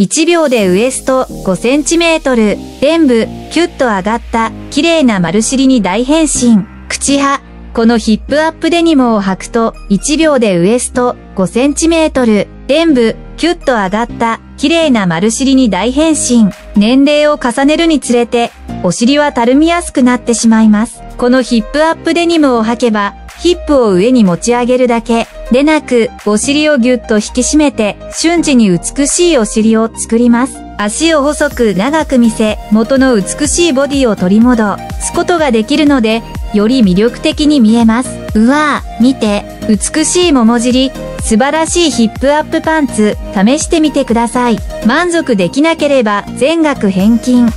1秒でウエスト 5cm、臀部、キュッと上がった綺麗な丸尻に大変身。口派、このヒップアップデニムを履くと1秒でウエスト 5cm、臀部、キュッと上がった綺麗な丸尻に大変身。年齢を重ねるにつれて、お尻はたるみやすくなってしまいます。このヒップアップデニムを履けば、ヒップを上に持ち上げるだけでなく、お尻をぎゅっと引き締めて、瞬時に美しいお尻を作ります。足を細く長く見せ、元の美しいボディを取り戻すことができるので、より魅力的に見えます。うわぁ、見て、美しい桃尻、素晴らしいヒップアップパンツ、試してみてください。満足できなければ全額返金。